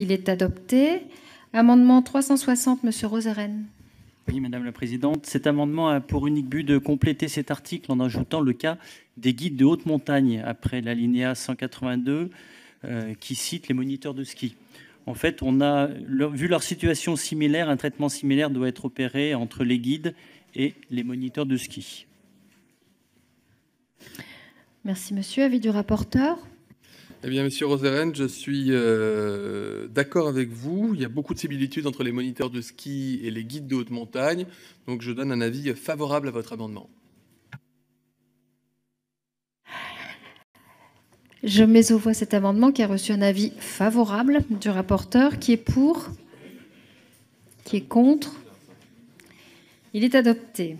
Il est adopté. Amendement 360, Monsieur Roseren. Oui, Madame la Présidente. Cet amendement a pour unique but de compléter cet article en ajoutant le cas des guides de haute montagne après l'alinéa 182 euh, qui cite les moniteurs de ski. En fait, on a vu leur situation similaire, un traitement similaire doit être opéré entre les guides et les moniteurs de ski. Merci, monsieur. Avis du rapporteur? Eh bien, Monsieur Roseren, je suis euh, d'accord avec vous. Il y a beaucoup de similitudes entre les moniteurs de ski et les guides de haute montagne. Donc, je donne un avis favorable à votre amendement. Je mets au voie cet amendement qui a reçu un avis favorable du rapporteur. Qui est pour Qui est contre Il est adopté.